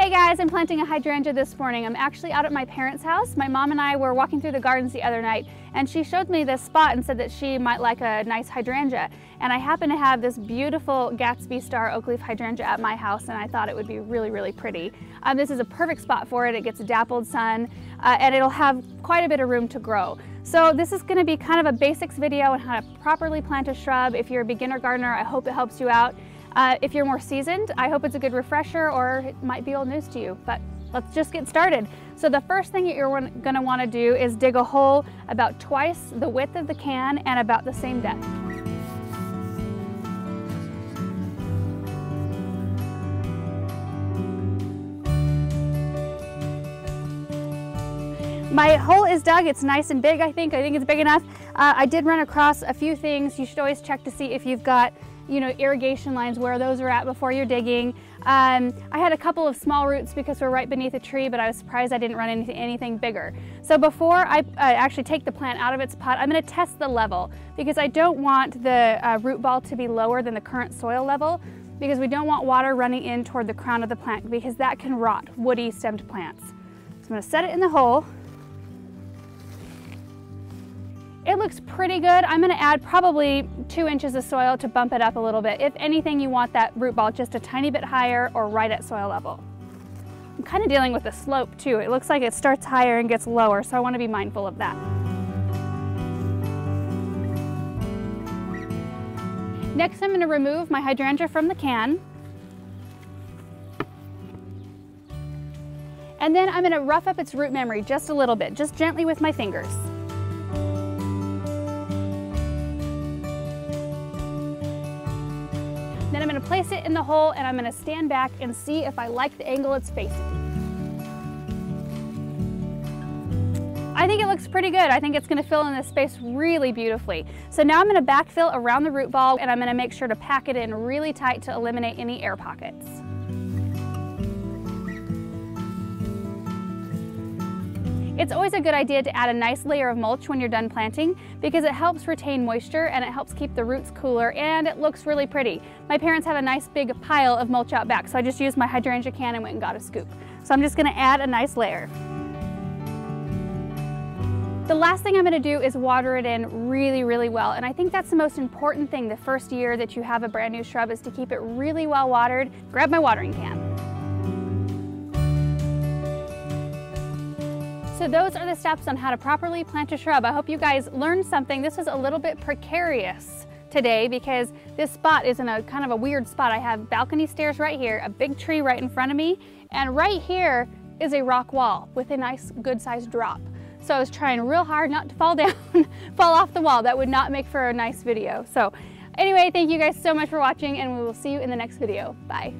Hey guys, I'm planting a hydrangea this morning. I'm actually out at my parents' house. My mom and I were walking through the gardens the other night and she showed me this spot and said that she might like a nice hydrangea. And I happen to have this beautiful Gatsby Star oak leaf hydrangea at my house and I thought it would be really, really pretty. Um, this is a perfect spot for it. It gets dappled sun uh, and it'll have quite a bit of room to grow. So this is gonna be kind of a basics video on how to properly plant a shrub. If you're a beginner gardener, I hope it helps you out. Uh, if you're more seasoned, I hope it's a good refresher or it might be old news to you, but let's just get started. So the first thing that you're gonna wanna do is dig a hole about twice the width of the can and about the same depth. My hole is dug, it's nice and big I think, I think it's big enough. Uh, I did run across a few things, you should always check to see if you've got you know, irrigation lines, where those are at before you're digging. Um, I had a couple of small roots because we're right beneath a tree, but I was surprised I didn't run anything, anything bigger. So before I uh, actually take the plant out of its pot, I'm gonna test the level because I don't want the uh, root ball to be lower than the current soil level because we don't want water running in toward the crown of the plant because that can rot woody stemmed plants. So I'm gonna set it in the hole it looks pretty good. I'm gonna add probably two inches of soil to bump it up a little bit. If anything, you want that root ball just a tiny bit higher or right at soil level. I'm kind of dealing with the slope too. It looks like it starts higher and gets lower, so I wanna be mindful of that. Next, I'm gonna remove my hydrangea from the can. And then I'm gonna rough up its root memory just a little bit, just gently with my fingers. Then I'm gonna place it in the hole and I'm gonna stand back and see if I like the angle it's facing. I think it looks pretty good. I think it's gonna fill in this space really beautifully. So now I'm gonna backfill around the root ball and I'm gonna make sure to pack it in really tight to eliminate any air pockets. It's always a good idea to add a nice layer of mulch when you're done planting because it helps retain moisture and it helps keep the roots cooler and it looks really pretty. My parents have a nice big pile of mulch out back so I just used my hydrangea can and went and got a scoop. So I'm just gonna add a nice layer. The last thing I'm gonna do is water it in really, really well. And I think that's the most important thing the first year that you have a brand new shrub is to keep it really well watered. Grab my watering can. So those are the steps on how to properly plant a shrub. I hope you guys learned something. This is a little bit precarious today because this spot is in a kind of a weird spot. I have balcony stairs right here, a big tree right in front of me, and right here is a rock wall with a nice good sized drop. So I was trying real hard not to fall down, fall off the wall. That would not make for a nice video. So anyway, thank you guys so much for watching and we will see you in the next video. Bye.